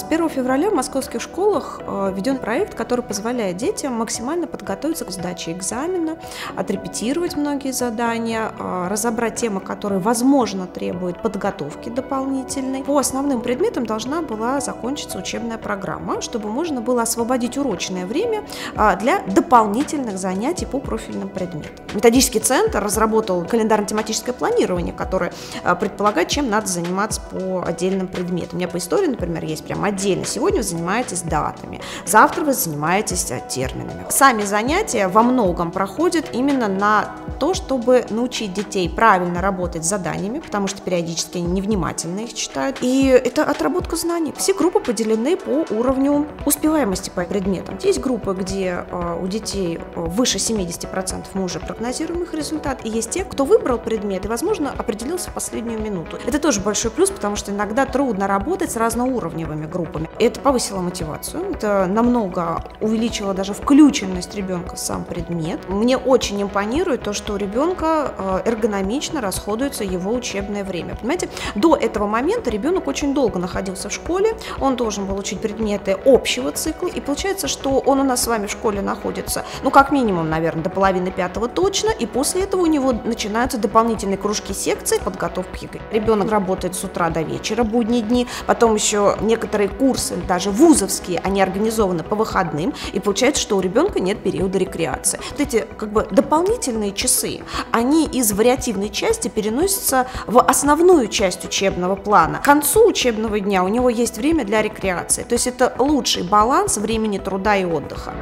С 1 февраля в московских школах э, введен проект, который позволяет детям максимально подготовиться к сдаче экзамена, отрепетировать многие задания, э, разобрать темы, которые, возможно, требуют подготовки дополнительной. По основным предметам должна была закончиться учебная программа, чтобы можно было освободить урочное время э, для дополнительных занятий по профильным предметам. Методический центр разработал календарно-тематическое планирование, которое предполагает, чем надо заниматься по отдельным предметам. У меня по истории, например, есть прям прям отдельно. Сегодня вы занимаетесь датами, завтра вы занимаетесь терминами. Сами занятия во многом проходят именно на то, чтобы научить детей правильно работать с заданиями, потому что периодически они невнимательно их читают. И это отработка знаний. Все группы поделены по уровню успеваемости по предметам. Есть группы, где э, у детей э, выше 70% мы уже прогнозируем их результат, и есть те, кто выбрал предмет и, возможно, определился в последнюю минуту. Это тоже большой плюс, потому что иногда трудно работать с разноуровневыми группами. Это повысило мотивацию, это намного увеличило даже включенность ребенка в сам предмет. Мне очень импонирует то, что у ребенка э, эргономично расходуется его учебное время. Понимаете, до этого момента ребенок очень долго находился в школе, он должен был учить предметы общего цикла, и получается, что он у нас с вами в школе находится, ну, как минимум, наверное, до половины пятого точно, и после этого у него начинаются дополнительные кружки секции, подготовка к ЕГЭ. Ребенок работает с утра до вечера, будние дни, потом еще некоторые курсы, даже вузовские, они организованы по выходным, и получается, что у ребенка нет периода рекреации. Вот эти как бы дополнительные часы, они из вариативной части переносятся в основную часть учебного плана. К концу учебного дня у него есть время для рекреации. То есть это лучший баланс времени труда и отдыха.